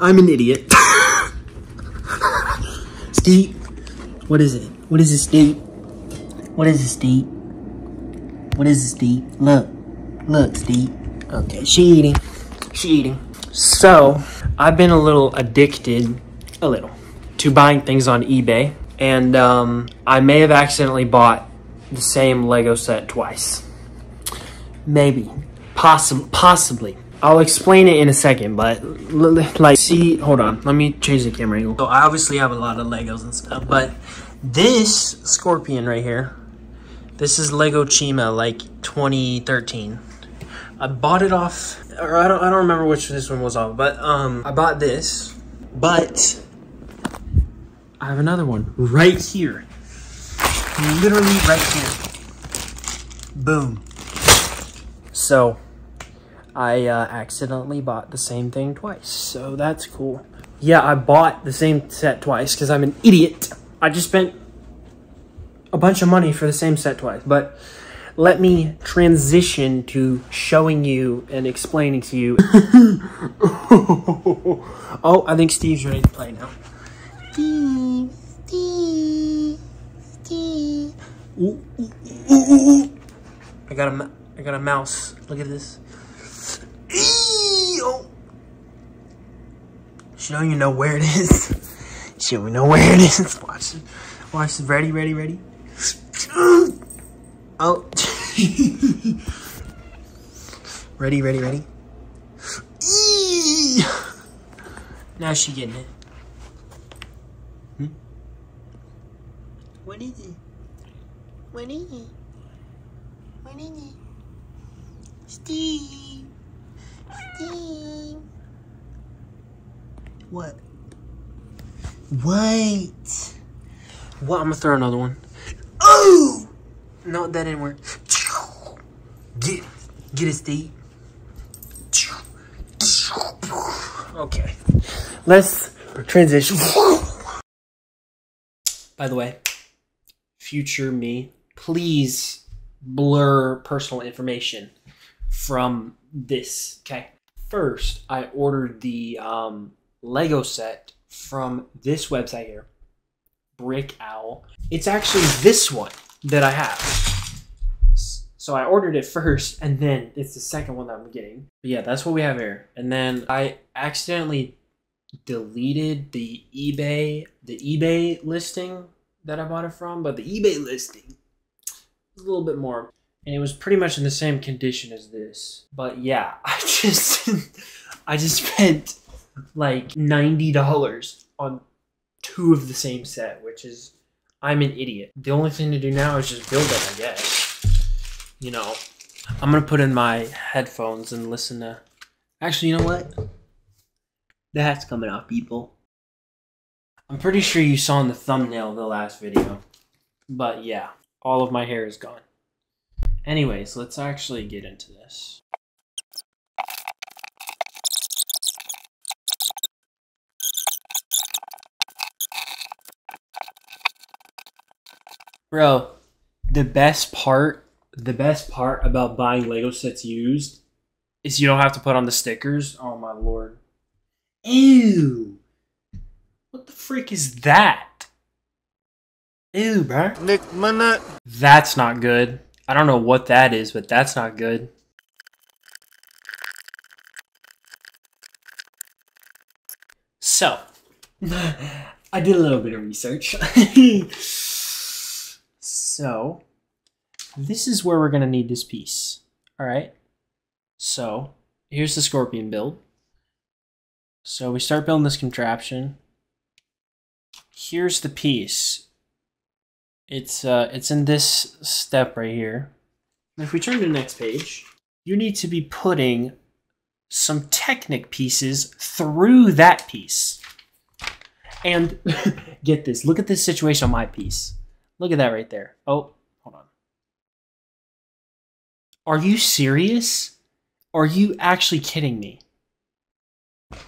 I'm an idiot. Steve, what is it? What is this, Steve? What is this, Steve? What is this, Steve? Look, look, Steve. Okay, she eating. She eating. So, I've been a little addicted, a little, to buying things on eBay. And um, I may have accidentally bought the same Lego set twice. Maybe. Possi possibly. I'll explain it in a second, but like, see, hold on, let me change the camera angle. So I obviously have a lot of Legos and stuff, but this Scorpion right here, this is Lego Chima, like 2013. I bought it off, or I don't, I don't remember which this one was off, but um, I bought this, but I have another one right here, literally right here. Boom. So I uh, accidentally bought the same thing twice, so that's cool. Yeah, I bought the same set twice because I'm an idiot. I just spent a bunch of money for the same set twice, but let me transition to showing you and explaining to you. oh, I think Steve's ready to play now. Steve, Steve, Steve. Ooh, ooh, ooh, ooh. I got a, I got a mouse. Look at this. Oh. Don't even know where it is. She don't even know where it is. Watch it. Watch it. Ready, ready, ready. Oh. ready, ready, ready. Now she getting it. Hmm? What is it? What is it? What is it? Steve. What? Wait. What? I'm gonna throw another one. Oh! No, that didn't work. Get, get it, Steve. Okay. Let's transition. By the way, future me, please blur personal information from this. Okay. First, I ordered the um, Lego set from this website here, Brick Owl. It's actually this one that I have. So I ordered it first, and then it's the second one that I'm getting. But yeah, that's what we have here. And then I accidentally deleted the eBay the eBay listing that I bought it from, but the eBay listing a little bit more and it was pretty much in the same condition as this. But yeah, I just I just spent like $90 on two of the same set, which is I'm an idiot. The only thing to do now is just build it, I guess. You know, I'm gonna put in my headphones and listen to. Actually, you know what? The hat's coming out, people. I'm pretty sure you saw in the thumbnail of the last video. But yeah, all of my hair is gone. Anyways, let's actually get into this. Bro, the best part, the best part about buying Lego sets used is you don't have to put on the stickers. Oh my lord. Ew. What the freak is that? Ew, bro. Nick Minute. That's not good. I don't know what that is, but that's not good. So, I did a little bit of research. so, this is where we're going to need this piece. All right. So, here's the scorpion build. So, we start building this contraption. Here's the piece. It's uh, it's in this step right here. If we turn to the next page, you need to be putting some Technic pieces through that piece. And get this, look at this situation on my piece. Look at that right there. Oh, hold on. Are you serious? Are you actually kidding me?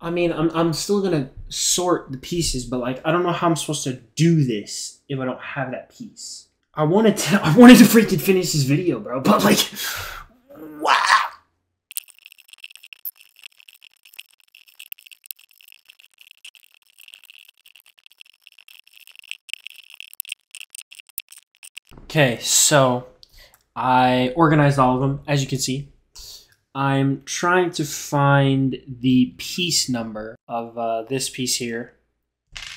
I mean, I'm, I'm still gonna sort the pieces, but like, I don't know how I'm supposed to do this if I don't have that piece. I wanted to, I wanted to freaking finish this video, bro, but like, wow. Okay, so I organized all of them, as you can see. I'm trying to find the piece number of uh, this piece here.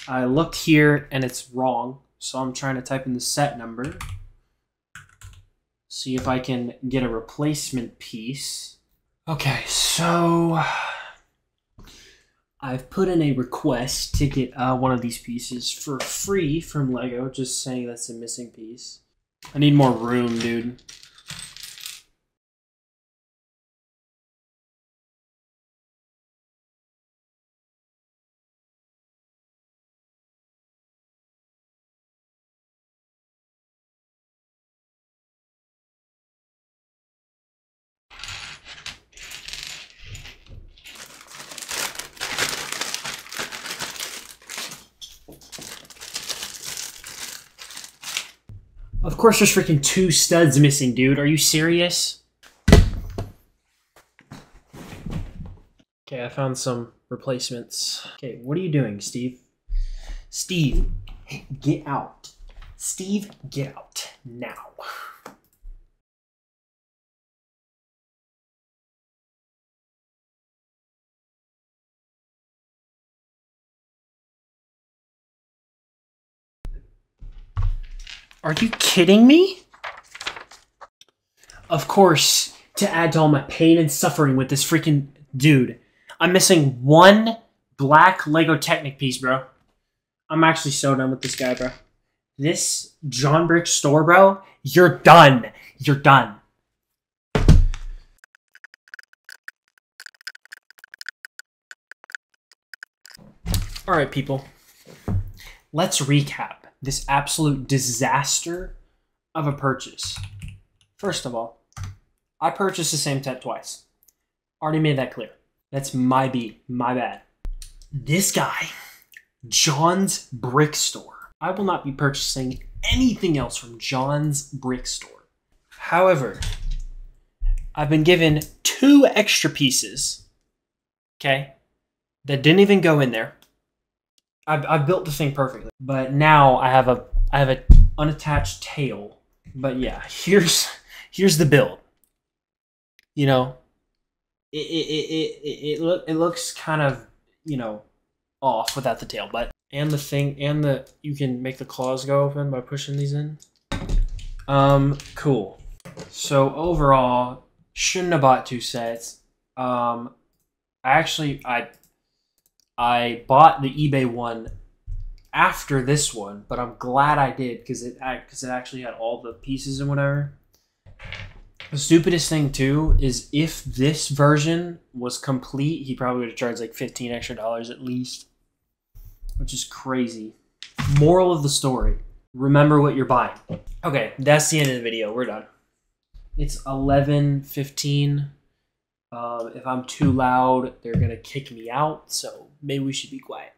I looked here and it's wrong, so I'm trying to type in the set number. See if I can get a replacement piece. Okay, so I've put in a request to get uh, one of these pieces for free from Lego, just saying that's a missing piece. I need more room, dude. Of course, there's freaking two studs missing, dude. Are you serious? Okay, I found some replacements. Okay, what are you doing, Steve? Steve, get out. Steve, get out now. Are you kidding me? Of course, to add to all my pain and suffering with this freaking dude, I'm missing one black Lego Technic piece, bro. I'm actually so done with this guy, bro. This John Brick store, bro, you're done. You're done. All right, people. Let's recap this absolute disaster of a purchase. First of all, I purchased the same set twice. Already made that clear. That's my beat, my bad. This guy, John's Brick Store. I will not be purchasing anything else from John's Brick Store. However, I've been given two extra pieces, okay, that didn't even go in there I've, I've built the thing perfectly, but now I have a I have a unattached tail. But yeah, here's here's the build. You know, it it it it, it, look it looks kind of you know off without the tail, but and the thing and the you can make the claws go open by pushing these in. Um, cool. So overall, shouldn't have bought two sets. Um, I actually I I bought the eBay one after this one, but I'm glad I did because it because it actually had all the pieces and whatever. The stupidest thing too is if this version was complete, he probably would have charged like 15 extra dollars at least, which is crazy. Moral of the story: remember what you're buying. Okay, that's the end of the video. We're done. It's 11:15. Um, if I'm too loud, they're gonna kick me out. So maybe we should be quiet.